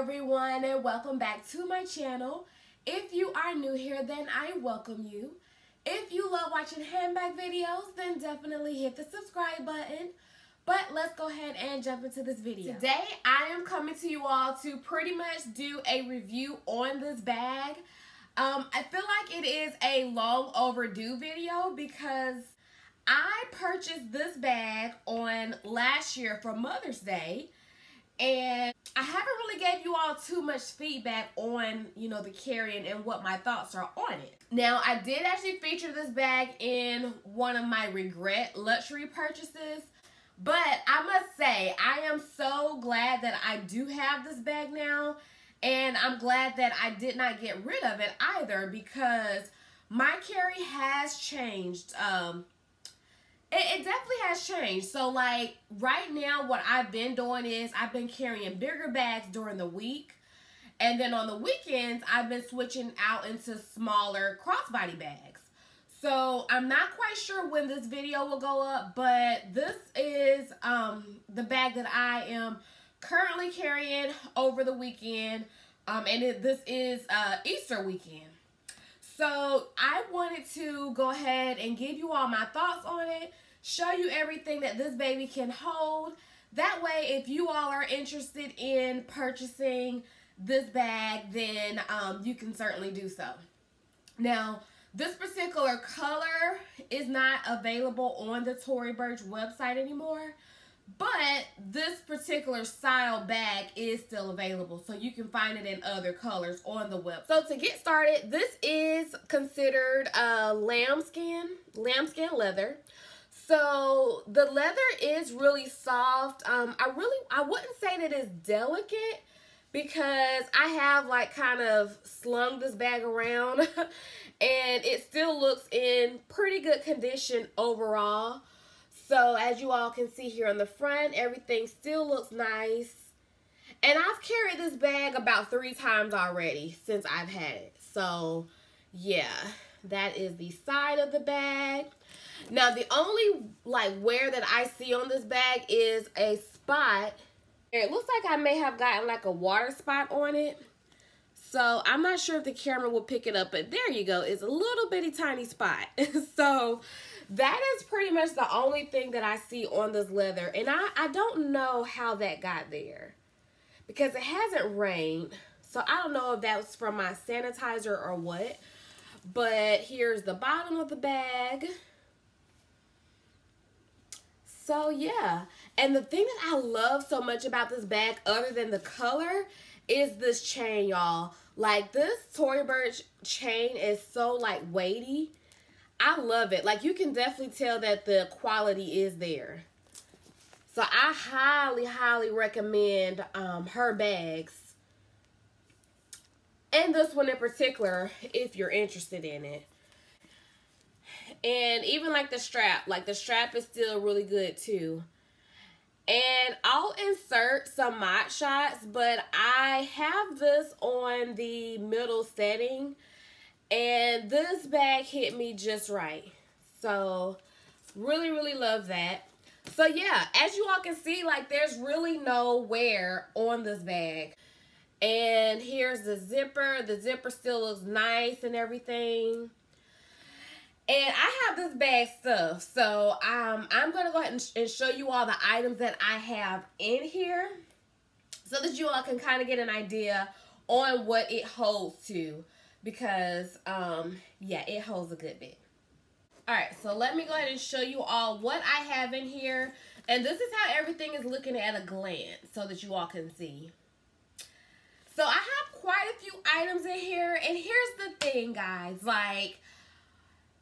everyone and welcome back to my channel. If you are new here then I welcome you. If you love watching handbag videos then definitely hit the subscribe button. But let's go ahead and jump into this video. Today I am coming to you all to pretty much do a review on this bag. Um, I feel like it is a long overdue video because I purchased this bag on last year for Mother's Day and I haven't really gave you all too much feedback on, you know, the carrying and what my thoughts are on it. Now, I did actually feature this bag in one of my regret luxury purchases, but I must say, I am so glad that I do have this bag now, and I'm glad that I did not get rid of it either because my carry has changed. Um, it, it definitely has changed. So like right now what I've been doing is I've been carrying bigger bags during the week. And then on the weekends, I've been switching out into smaller crossbody bags. So I'm not quite sure when this video will go up, but this is um, the bag that I am currently carrying over the weekend. Um, and it, this is uh, Easter weekend. So I wanted to go ahead and give you all my thoughts on it, show you everything that this baby can hold. That way, if you all are interested in purchasing this bag, then um, you can certainly do so. Now, this particular color is not available on the Tory Burch website anymore. But this particular style bag is still available, so you can find it in other colors on the web. So to get started, this is considered a lambskin, lambskin leather. So the leather is really soft. Um, I really, I wouldn't say that it's delicate because I have like kind of slung this bag around and it still looks in pretty good condition overall. So as you all can see here on the front, everything still looks nice. And I've carried this bag about three times already since I've had it. So yeah, that is the side of the bag. Now the only like wear that I see on this bag is a spot. It looks like I may have gotten like a water spot on it. So I'm not sure if the camera will pick it up, but there you go. It's a little bitty tiny spot. so that is pretty much the only thing that I see on this leather. And I, I don't know how that got there. Because it hasn't rained. So I don't know if that was from my sanitizer or what. But here's the bottom of the bag. So yeah. And the thing that I love so much about this bag, other than the color, is this chain, y'all. Like this Tory Burch chain is so like weighty I love it. Like you can definitely tell that the quality is there. So I highly, highly recommend um, her bags. And this one in particular, if you're interested in it. And even like the strap, like the strap is still really good too. And I'll insert some mod shots, but I have this on the middle setting and this bag hit me just right. So, really, really love that. So, yeah, as you all can see, like, there's really no wear on this bag. And here's the zipper. The zipper still looks nice and everything. And I have this bag stuff. So, um, I'm going to go ahead and, and show you all the items that I have in here. So that you all can kind of get an idea on what it holds to because um yeah it holds a good bit all right so let me go ahead and show you all what i have in here and this is how everything is looking at a glance so that you all can see so i have quite a few items in here and here's the thing guys like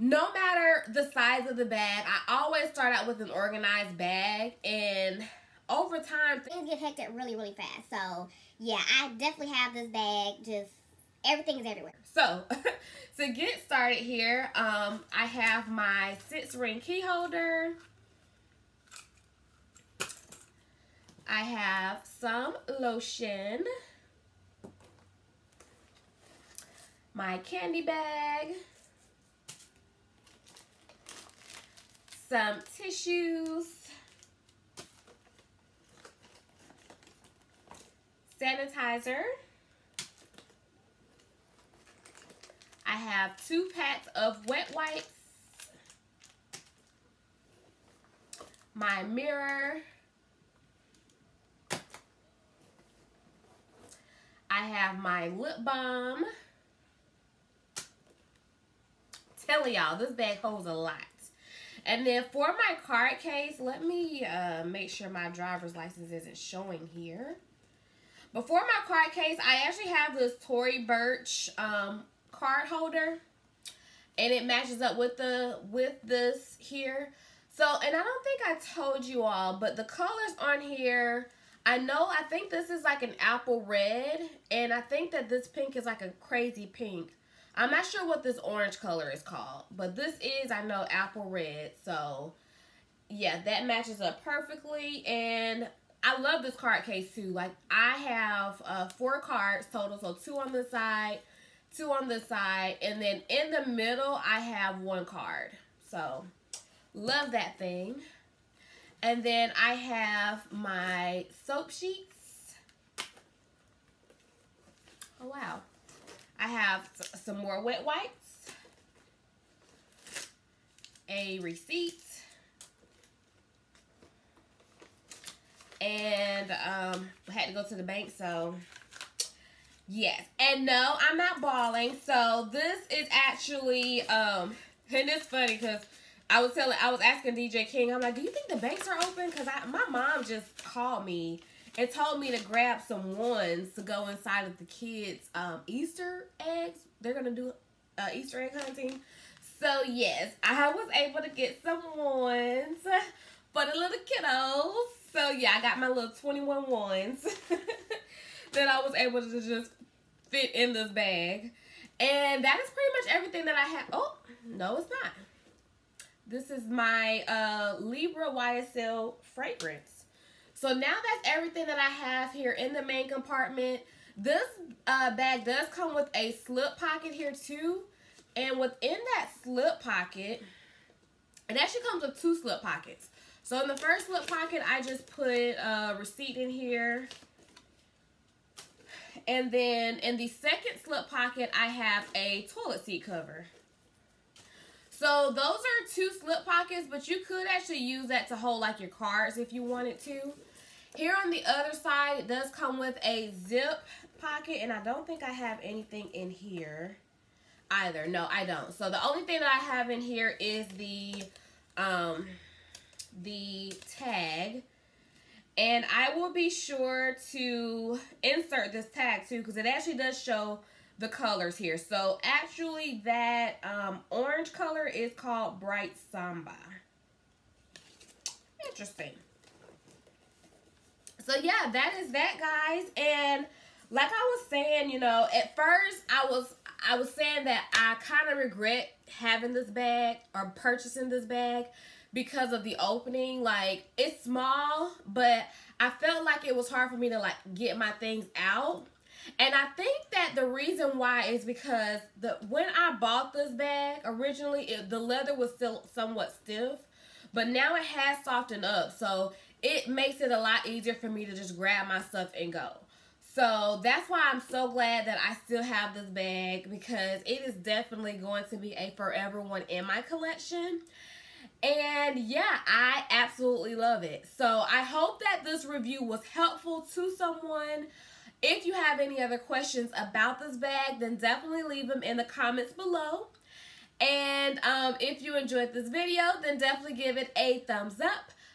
no matter the size of the bag i always start out with an organized bag and over time things get hectic really really fast so yeah i definitely have this bag just everything is everywhere so, to get started here, um, I have my six ring key holder. I have some lotion. My candy bag. Some tissues. sanitizer. I have two packs of wet wipes. My mirror. I have my lip balm. Tell y'all, this bag holds a lot. And then for my card case, let me uh, make sure my driver's license isn't showing here. Before my card case, I actually have this Tory Burch um, card holder. And it matches up with the with this here. So, and I don't think I told you all, but the colors on here, I know, I think this is like an apple red. And I think that this pink is like a crazy pink. I'm not sure what this orange color is called, but this is, I know, apple red. So, yeah, that matches up perfectly. And I love this card case, too. Like, I have uh, four cards total, so two on the side, two on the side, and then in the middle, I have one card. So, love that thing. And then I have my soap sheets. Oh, wow. I have some more wet wipes, a receipt, and um, I had to go to the bank, so yes. And no, I'm not balling. So this is actually, um, and it's funny because I was telling, I was asking DJ King, I'm like, do you think the banks are open? Because my mom just called me it told me to grab some ones to go inside of the kids' um, Easter eggs. They're going to do uh, Easter egg hunting. So, yes, I was able to get some ones for the little kiddos. So, yeah, I got my little 21 ones that I was able to just fit in this bag. And that is pretty much everything that I have. Oh, no, it's not. This is my uh, Libre YSL fragrance. So now that's everything that I have here in the main compartment. This uh, bag does come with a slip pocket here too. And within that slip pocket, it actually comes with two slip pockets. So in the first slip pocket, I just put a receipt in here. And then in the second slip pocket, I have a toilet seat cover. So those are two slip pockets, but you could actually use that to hold like your cards if you wanted to. Here on the other side, it does come with a zip pocket, and I don't think I have anything in here either. No, I don't. So the only thing that I have in here is the, um, the tag. And I will be sure to insert this tag too because it actually does show the colors here. So actually that um, orange color is called Bright Samba. Interesting so yeah, that is that, guys. And like I was saying, you know, at first I was I was saying that I kind of regret having this bag or purchasing this bag because of the opening. Like it's small, but I felt like it was hard for me to like get my things out. And I think that the reason why is because the when I bought this bag originally, it, the leather was still somewhat stiff, but now it has softened up. So it makes it a lot easier for me to just grab my stuff and go. So that's why I'm so glad that I still have this bag because it is definitely going to be a forever one in my collection. And yeah, I absolutely love it. So I hope that this review was helpful to someone. If you have any other questions about this bag, then definitely leave them in the comments below. And um, if you enjoyed this video, then definitely give it a thumbs up.